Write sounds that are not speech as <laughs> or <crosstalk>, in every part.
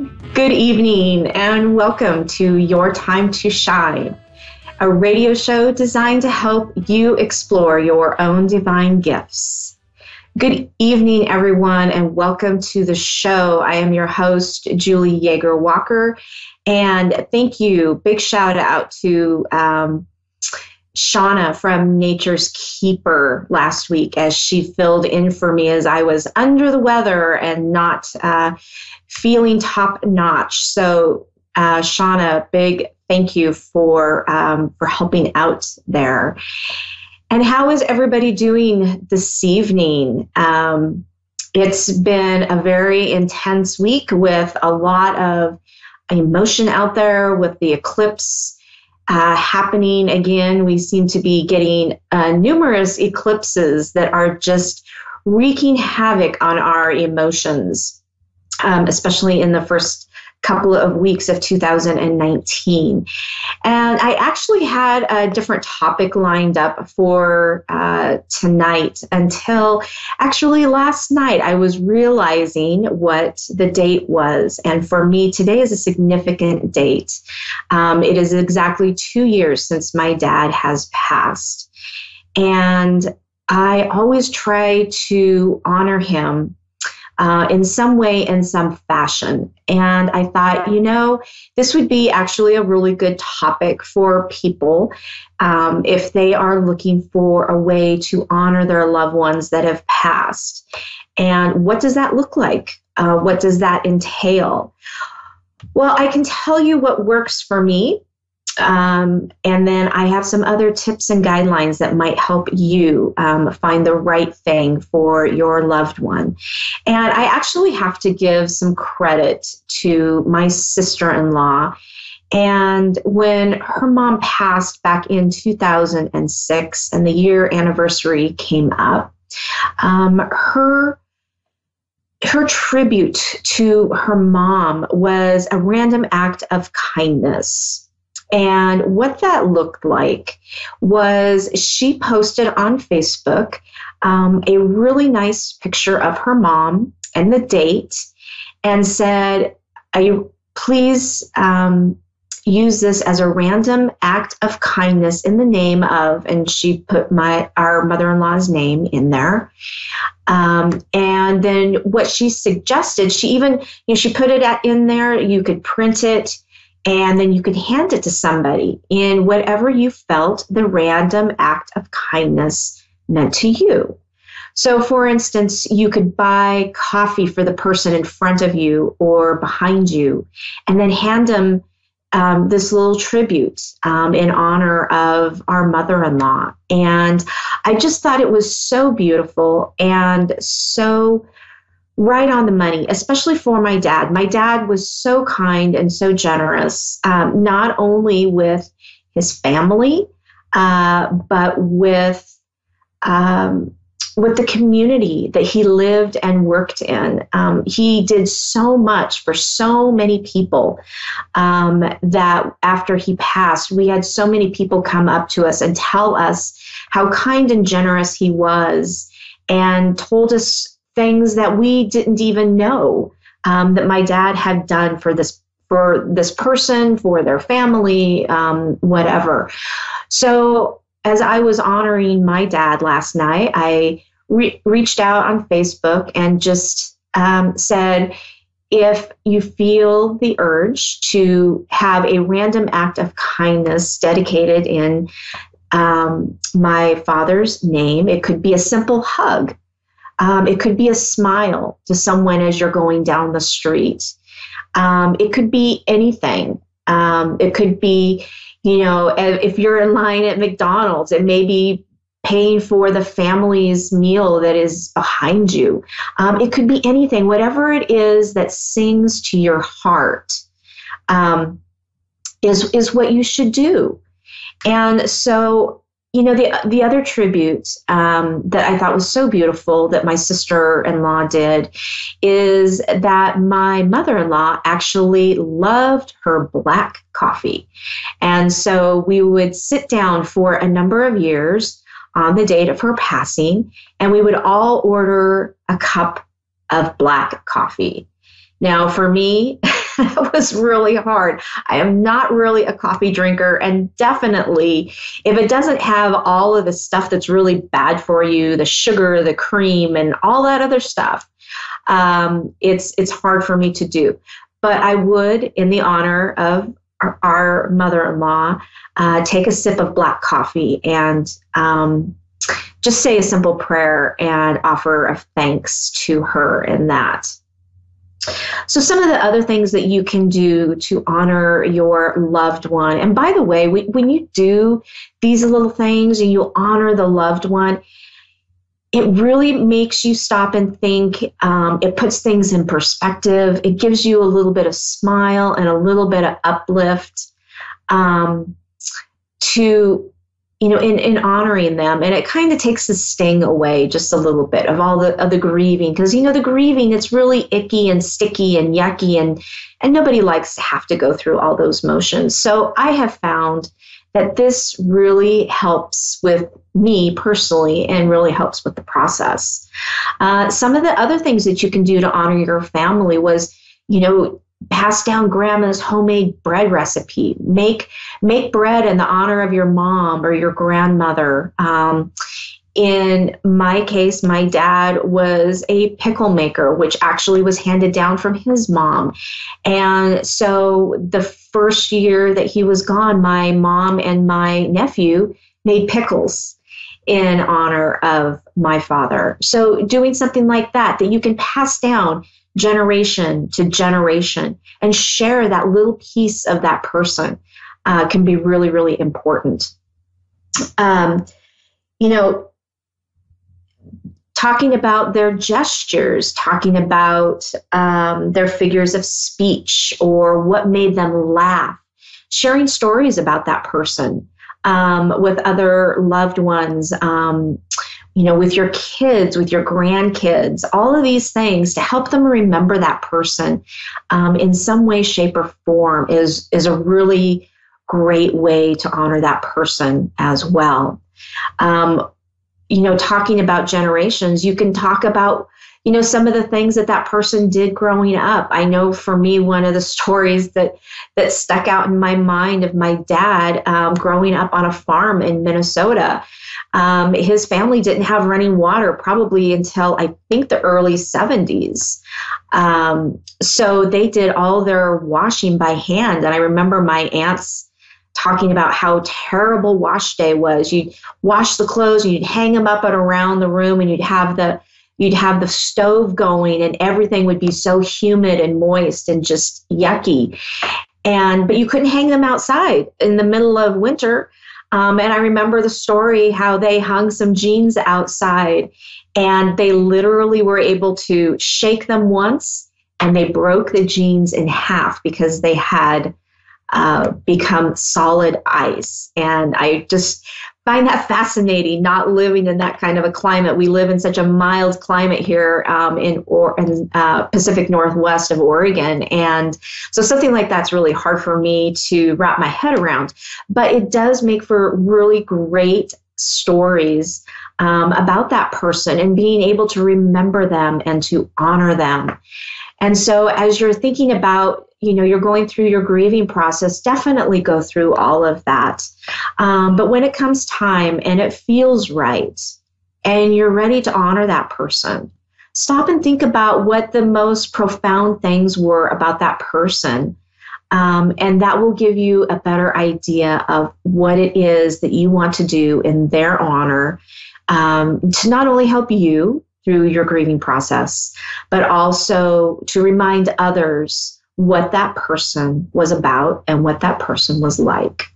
Good evening and welcome to Your Time to Shine, a radio show designed to help you explore your own divine gifts. Good evening, everyone, and welcome to the show. I am your host, Julie Yeager Walker, and thank you. Big shout out to um, Shauna from Nature's Keeper last week as she filled in for me as I was under the weather and not uh, feeling top notch. So, uh, Shauna, big thank you for um, for helping out there. And how is everybody doing this evening? Um, it's been a very intense week with a lot of emotion out there with the eclipse uh, happening again. We seem to be getting uh, numerous eclipses that are just wreaking havoc on our emotions, um, especially in the first couple of weeks of 2019. And I actually had a different topic lined up for uh, tonight until actually last night I was realizing what the date was. And for me, today is a significant date. Um, it is exactly two years since my dad has passed. And I always try to honor him uh, in some way, in some fashion. And I thought, you know, this would be actually a really good topic for people um, if they are looking for a way to honor their loved ones that have passed. And what does that look like? Uh, what does that entail? Well, I can tell you what works for me. Um, and then I have some other tips and guidelines that might help you um, find the right thing for your loved one. And I actually have to give some credit to my sister in law. And when her mom passed back in 2006 and the year anniversary came up, um, her her tribute to her mom was a random act of kindness. And what that looked like was she posted on Facebook um, a really nice picture of her mom and the date and said, I please um, use this as a random act of kindness in the name of, and she put my our mother-in-law's name in there. Um, and then what she suggested, she even, you know, she put it at, in there. You could print it and then you could hand it to somebody in whatever you felt the random act of kindness meant to you. So, for instance, you could buy coffee for the person in front of you or behind you, and then hand them um, this little tribute um, in honor of our mother in law. And I just thought it was so beautiful and so right on the money, especially for my dad. My dad was so kind and so generous, um, not only with his family, uh, but with um, with the community that he lived and worked in. Um, he did so much for so many people um, that after he passed, we had so many people come up to us and tell us how kind and generous he was and told us things that we didn't even know um, that my dad had done for this for this person, for their family, um, whatever. So as I was honoring my dad last night, I re- reached out on Facebook and just um, said, if you feel the urge to have a random act of kindness dedicated in um, my father's name, it could be a simple hug. Um, it could be a smile to someone as you're going down the street. Um, it could be anything. Um, it could be, you know, if you're in line at McDonald's, it may be paying for the family's meal that is behind you. Um, it could be anything, whatever it is that sings to your heart um, is, is what you should do. And so you know the the other tribute um, that I thought was so beautiful that my sister-in-law did is that my mother-in-law actually loved her black coffee, and so we would sit down for a number of years on the date of her passing, and we would all order a cup of black coffee. Now, for me, <laughs> <laughs> that was really hard. I am not really a coffee drinker, and definitely, if it doesn't have all of the stuff that's really bad for you, the sugar, the cream, and all that other stuff, um, it's it's hard for me to do. But I would, in the honor of our, our mother-in-law, uh, take a sip of black coffee and um, just say a simple prayer and offer of thanks to her in that. So, some of the other things that you can do to honor your loved one, and by the way, when you do these little things and you honor the loved one, it really makes you stop and think. Um, it puts things in perspective. It gives you a little bit of smile and a little bit of uplift um, to you know, in, in honoring them. And it kind of takes the sting away just a little bit of all the of the grieving. Because you know, the grieving, it's really icky and sticky and yucky and and nobody likes to have to go through all those motions. So I have found that this really helps with me personally and really helps with the process. Uh, some of the other things that you can do to honor your family was, you know, pass down grandma's homemade bread recipe. Make make bread in the honor of your mom or your grandmother. Um, in my case my dad was a pickle maker which actually was handed down from his mom. And so the first year that he was gone my mom and my nephew made pickles in honor of my father. So doing something like that that you can pass down generation to generation and share that little piece of that person uh, can be really, really important. Um, you know, talking about their gestures, talking about um, their figures of speech or what made them laugh, sharing stories about that person um, with other loved ones. Um, you know, with your kids, with your grandkids, all of these things to help them remember that person um, in some way, shape, or form is is a really great way to honor that person as well. Um, you know, talking about generations, you can talk about you know some of the things that that person did growing up i know for me one of the <laughs> stories that that stuck out in my mind of my dad um, growing up on a farm in minnesota um, his family didn't have running water probably until I think the early 70s. Um, so they did all their washing by hand. And I remember my aunts talking about how terrible wash day was. You'd wash the clothes, you'd hang them up and around the room, and you'd have the you'd have the stove going, and everything would be so humid and moist and just yucky. And but you couldn't hang them outside in the middle of winter um, and I remember the story how they hung some jeans outside and they literally were able to shake them once and they broke the jeans in half because they had uh, become solid ice. And I just find that fascinating, not living in that kind of a climate. We live in such a mild climate here um, in, or, in uh, Pacific Northwest of Oregon. And so something like that's really hard for me to wrap my head around. But it does make for really great stories um, about that person and being able to remember them and to honor them. And so as you're thinking about you know you're going through your grieving process definitely go through all of that. Um, but when it comes time and it feels right and you're ready to honor that person stop and think about what the most profound things were about that person. Um, and that will give you a better idea of what it is that you want to do in their honor um, to not only help you through your grieving process, but also to remind others what that person was about and what that person was like.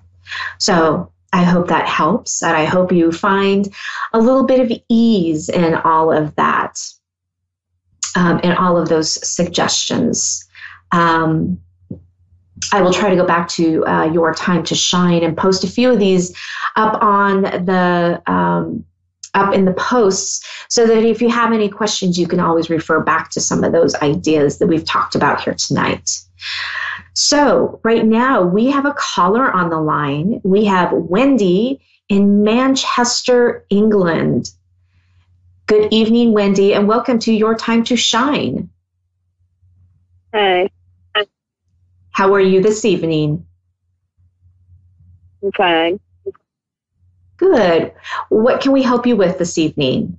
So I hope that helps, and I hope you find a little bit of ease in all of that, um, in all of those suggestions. Um, I will try to go back to uh, your time to shine and post a few of these up on the um, up in the posts so that if you have any questions, you can always refer back to some of those ideas that we've talked about here tonight. So, right now, we have a caller on the line. We have Wendy in Manchester, England. Good evening, Wendy, and welcome to Your Time to Shine. Hey. How are you this evening? I'm fine. Good. What can we help you with this evening?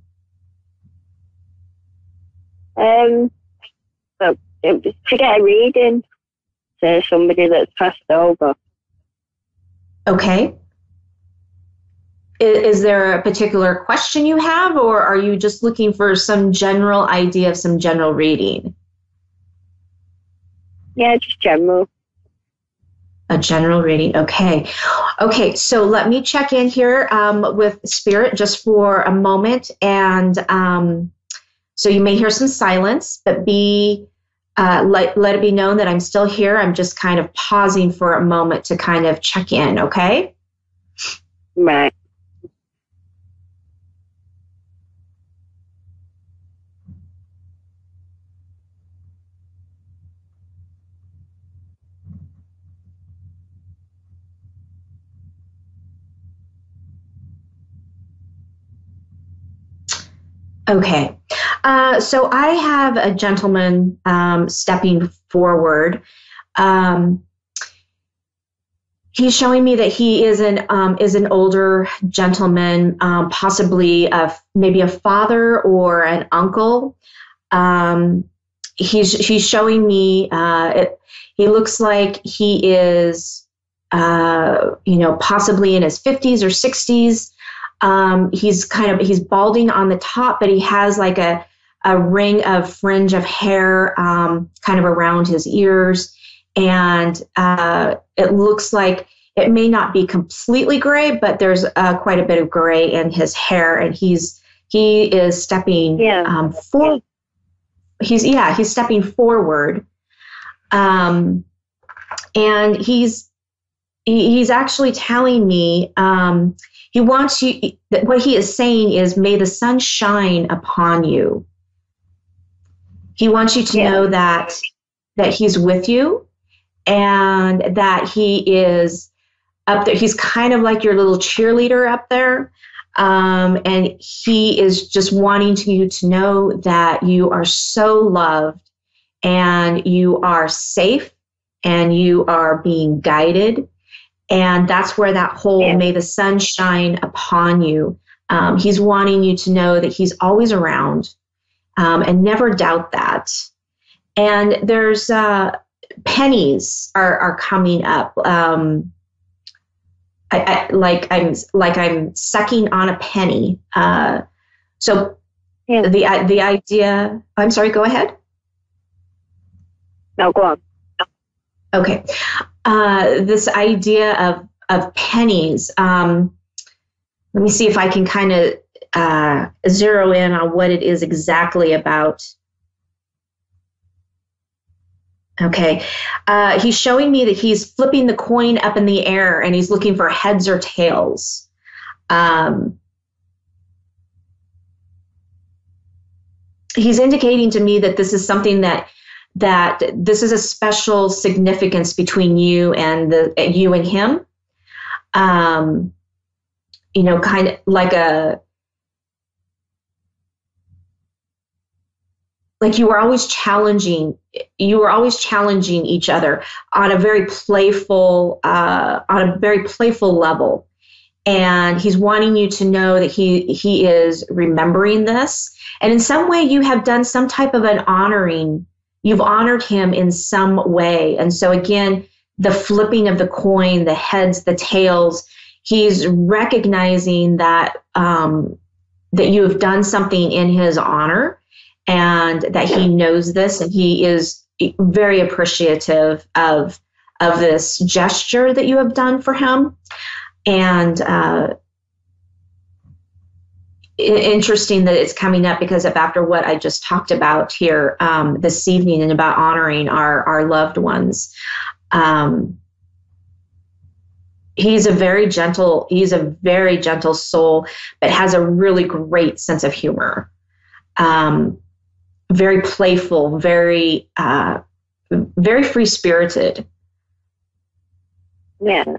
Um, so it was to get a reading to somebody that's passed over. Okay. Is, is there a particular question you have, or are you just looking for some general idea of some general reading? Yeah, just general. A general reading. Okay. Okay. So let me check in here um, with Spirit just for a moment. And um, so you may hear some silence, but be uh, let, let it be known that I'm still here. I'm just kind of pausing for a moment to kind of check in. Okay. Right. Okay. Uh, so I have a gentleman um, stepping forward. Um, he's showing me that he is an um, is an older gentleman, um, possibly a, maybe a father or an uncle. Um, he's he's showing me. Uh, it, he looks like he is, uh, you know, possibly in his fifties or sixties. Um, he's kind of he's balding on the top, but he has like a a ring of fringe of hair um, kind of around his ears, and uh, it looks like it may not be completely gray, but there's uh, quite a bit of gray in his hair, and he's he is stepping Yeah. um, for he's yeah he's stepping forward, um, and he's he, he's actually telling me um, he wants you that what he is saying is may the sun shine upon you he wants you to Yeah. know that that he's with you and that he is up there he's kind of like your little cheerleader up there um, and he is just wanting to, you to know that you are so loved and you are safe and you are being guided and that's where that whole Yeah. may the sun shine upon you um, he's wanting you to know that he's always around um, and never doubt that and there's uh, pennies are, are coming up um, I, I, like i'm like i'm sucking on a penny uh, so Yeah. the the idea i'm sorry go ahead No, go on. Okay. Uh, this idea of, of pennies. Um, let me see if I can kind of uh, zero in on what it is exactly about. Okay. Uh, he's showing me that he's flipping the coin up in the air and he's looking for heads or tails. Um, he's indicating to me that this is something that that this is a special significance between you and the you and him. Um you know kind of like a like you were always challenging you were always challenging each other on a very playful uh, on a very playful level. And he's wanting you to know that he he is remembering this. And in some way you have done some type of an honoring you've honored him in some way. And so again the flipping of the coin the heads the tails he's recognizing that um, that you have done something in his honor and that he knows this and he is very appreciative of of this gesture that you have done for him. And uh, interesting that it's coming up because of after what I just talked about here um, this evening and about honoring our our loved ones. Um, he's a very gentle he's a very gentle soul, but has a really great sense of humor. Um, very playful, very uh, very free spirited. Yeah.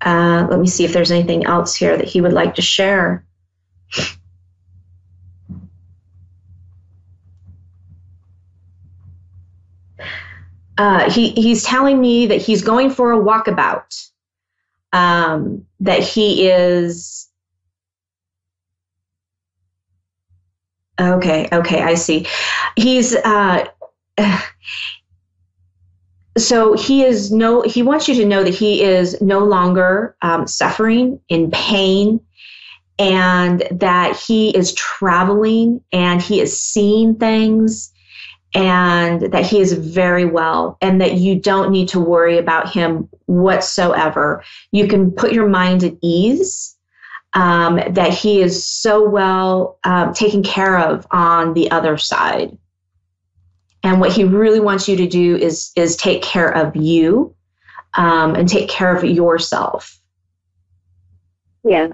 Uh, let me see if there's anything else here that he would like to share. Uh, he, he's telling me that he's going for a walkabout, um, that he is. Okay, okay, I see. He's. Uh, so he is no. He wants you to know that he is no longer um, suffering in pain and that he is traveling and he is seeing things and that he is very well and that you don't need to worry about him whatsoever. You can put your mind at ease um, that he is so well um, taken care of on the other side. And what he really wants you to do is, is take care of you um, and take care of yourself. Yeah.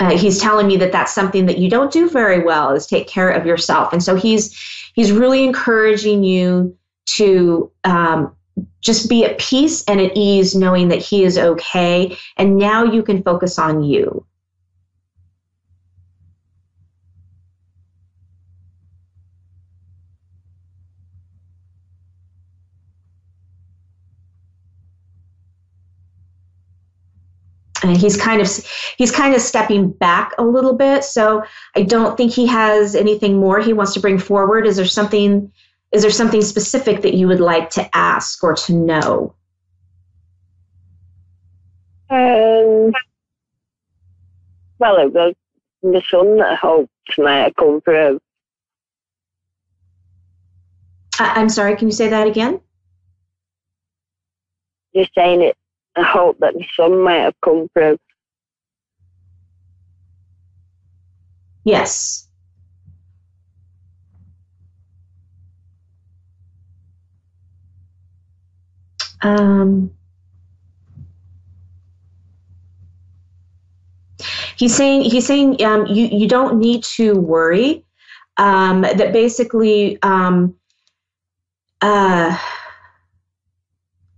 uh, he's telling me that that's something that you don't do very well is take care of yourself and so he's he's really encouraging you to um, just be at peace and at ease knowing that he is okay and now you can focus on you and he's kind of he's kind of stepping back a little bit. So i don't think he has anything more he wants to bring forward. Is there something is there something specific that you would like to ask or to know? Um, well it was the son that hoped might come through. I, i'm sorry can you say that again? Just saying it I hope that the son might have come through. Yes. Um, he's saying he's saying um, you you don't need to worry. Um, that basically um, uh,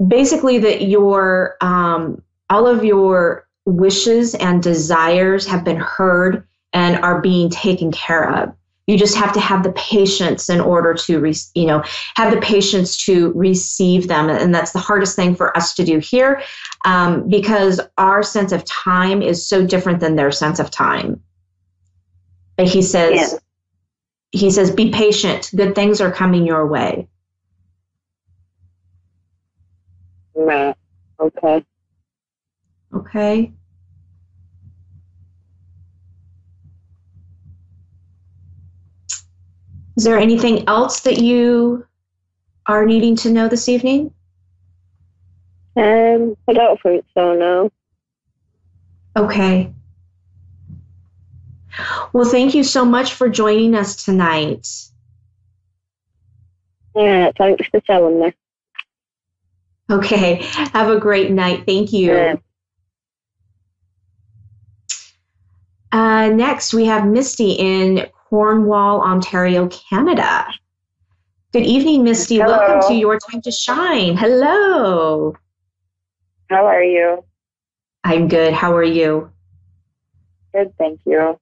basically that your um, all of your wishes and desires have been heard and are being taken care of. You just have to have the patience in order to re- you know have the patience to receive them. And that's the hardest thing for us to do here um, because our sense of time is so different than their sense of time. But he says yeah. he says be patient. Good things are coming your way Right. Okay. Okay. Is there anything else that you are needing to know this evening? Um, I don't think so, no. Okay. Well, thank you so much for joining us tonight. Yeah, thanks for telling me. Okay. Have a great night. Thank you. Yeah. Uh, next, we have Misty in Cornwall, Ontario, Canada. Good evening, Misty. Hello. Welcome to Your Time to Shine. Hello. How are you? I'm good. How are you? Good, thank you.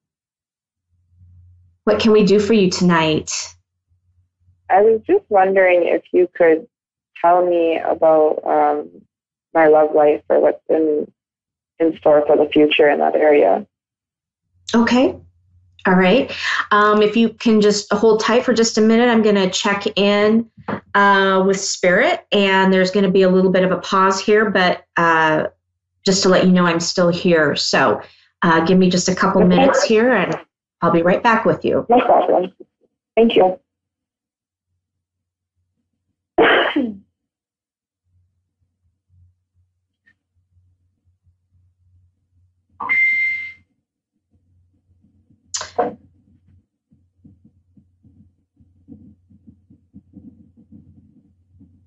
What can we do for you tonight? I was just wondering if you could tell me about um, my love life or what's in in store for the future in that area. Okay. All right. Um, if you can just hold tight for just a minute, I'm going to check in uh, with Spirit, and there's going to be a little bit of a pause here, but uh, just to let you know, I'm still here. So uh, give me just a couple okay. minutes here, and I'll be right back with you. No problem. Thank you.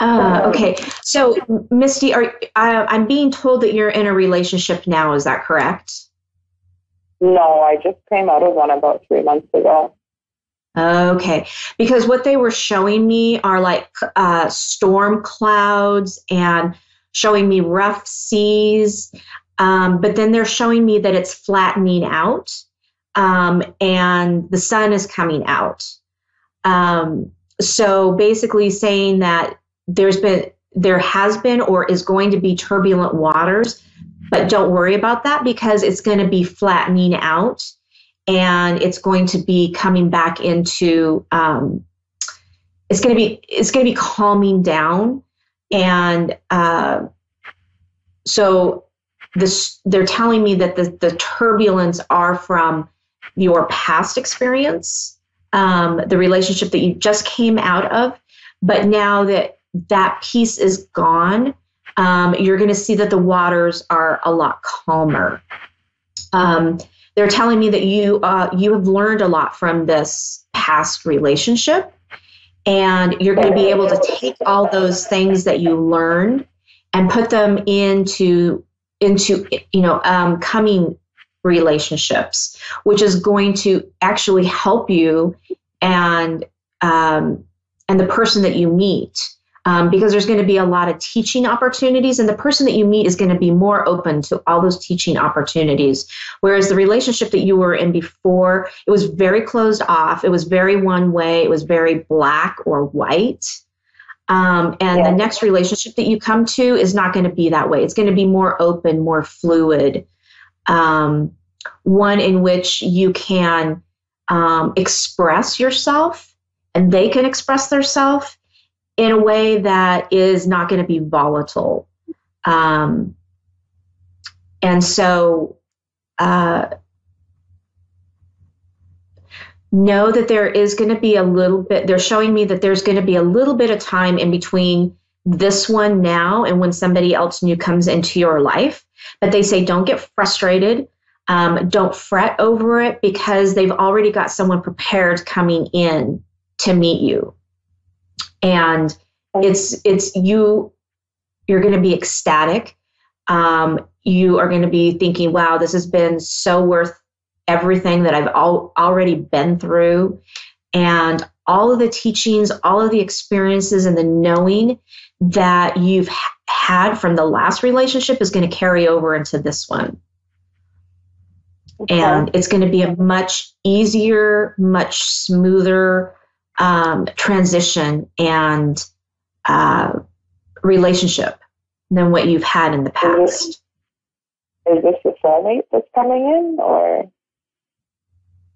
Uh, okay. So, Misty, are uh, I'm being told that you're in a relationship now. Is that correct? No, I just came out of one about three months ago. Okay, because what they were showing me are like uh, storm clouds and showing me rough seas, um, but then they're showing me that it's flattening out um, and the sun is coming out. Um, so basically, saying that there's been, there has been, or is going to be turbulent waters, but don't worry about that because it's going to be flattening out and it's going to be coming back into um, it's going to be it's going to be calming down and uh, so this they're telling me that the, the turbulence are from your past experience um, the relationship that you just came out of but now that that piece is gone um, you're going to see that the waters are a lot calmer. Um, they're telling me that you uh, you have learned a lot from this past relationship and you're going to be able to take all those things that you learned and put them into into you know um, coming relationships which is going to actually help you and um, and the person that you meet um, because there's going to be a lot of teaching opportunities, and the person that you meet is going to be more open to all those teaching opportunities. Whereas the relationship that you were in before, it was very closed off, it was very one way, it was very black or white. Um, and yeah. the next relationship that you come to is not going to be that way. It's going to be more open, more fluid, um, one in which you can um, express yourself and they can express themselves in a way that is not going to be volatile. Um, and so, uh, know that there is going to be a little bit, they're showing me that there's going to be a little bit of time in between this one now and when somebody else new comes into your life. But they say don't get frustrated. Um, don't fret over it because they've already got someone prepared coming in to meet you and it's it's you you're going to be ecstatic. Um, you are going to be thinking wow this has been so worth everything that i've all, already been through. And all of the teachings all of the experiences and the knowing that you've had from the last relationship is going to carry over into this one. Okay. and it's going to be a much easier much smoother um, transition and uh, relationship than what you've had in the past. Is this the soulmate that's coming in, or?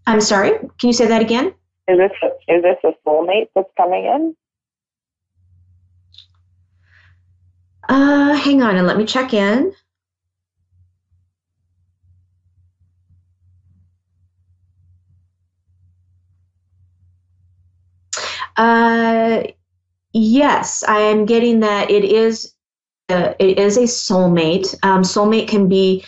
I'm sorry. Can you say that again? Is this is this a soulmate that's coming in? Uh, hang on and let me check in. Uh, yes, I am getting that it is uh, it is a soulmate. Um, soulmate can be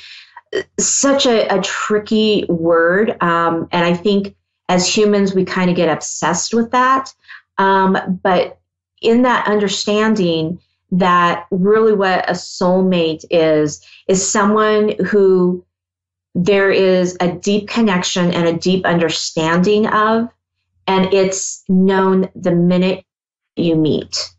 such a, a tricky word, um, and I think as humans we kind of get obsessed with that. Um, but in that understanding that really what a soulmate is is someone who there is a deep connection and a deep understanding of and it's known the minute you meet.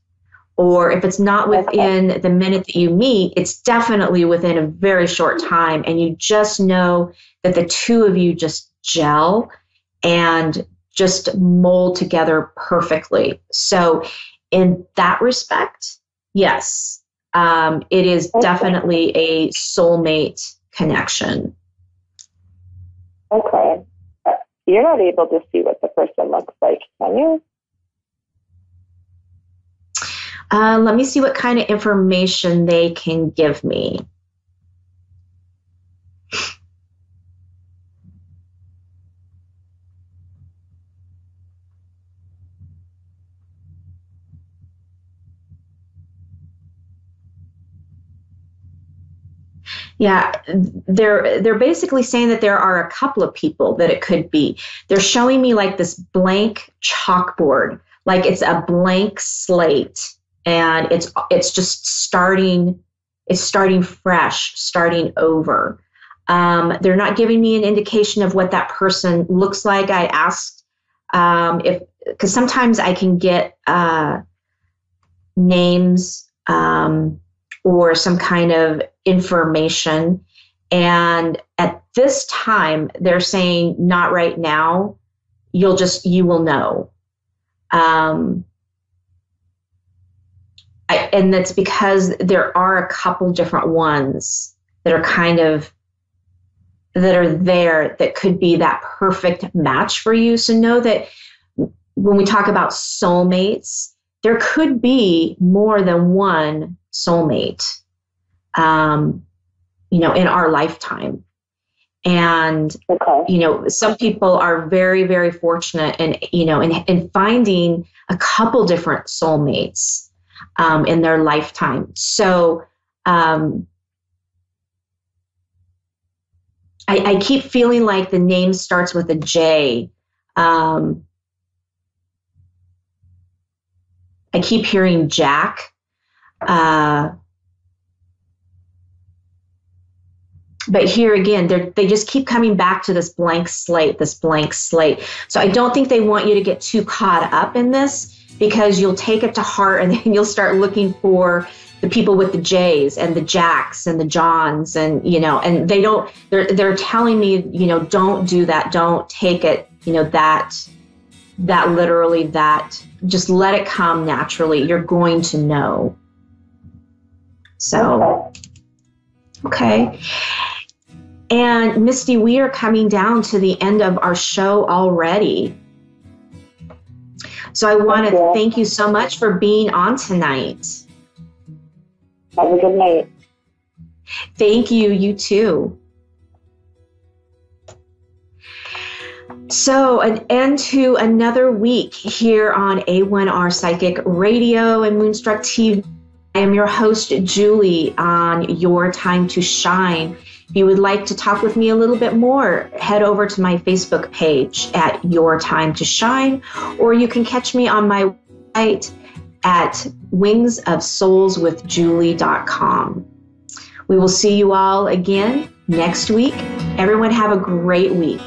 Or if it's not within the minute that you meet, it's definitely within a very short time. And you just know that the two of you just gel and just mold together perfectly. So, in that respect, yes, um, it is definitely a soulmate connection. Okay you're not able to see what the person looks like, can you? Uh, let me see what kind of information they can give me. Yeah, they're they're basically saying that there are a couple of people that it could be. They're showing me like this blank chalkboard, like it's a blank slate and it's it's just starting it's starting fresh, starting over. Um, they're not giving me an indication of what that person looks like. I asked um, if because sometimes I can get uh, names um, or some kind of information. And at this time, they're saying, not right now. You'll just, you will know. Um, I, and that's because there are a couple different ones that are kind of that are there that could be that perfect match for you. So know that when we talk about soulmates, there could be more than one soulmate, um, you know, in our lifetime. And okay. you know, some people are very, very fortunate in you know in, in finding a couple different soulmates um, in their lifetime. So um, I, I, keep feeling like the name starts with a J. Um, I keep hearing Jack. Uh, but here again, they just keep coming back to this blank slate, this blank slate. So I don't think they want you to get too caught up in this because you'll take it to heart and <laughs> then you'll start looking for the people with the J's and the Jacks and the Johns and you know and they don't they're they're telling me you know don't do that. Don't take it you know that that literally that just let it come naturally. You're going to know. So okay and Misty we are coming down to the end of our show already so I want to thank you so much for being on tonight. Have a good night. Thank you. You too. So, an end to another week here on A1R Psychic Radio and Moonstruck TV. I am your host, Julie, on Your Time to Shine. If you would like to talk with me a little bit more, head over to my Facebook page at Your Time to Shine, or you can catch me on my website at wingsofsoulswithjulie.com. We will see you all again next week. Everyone have a great week.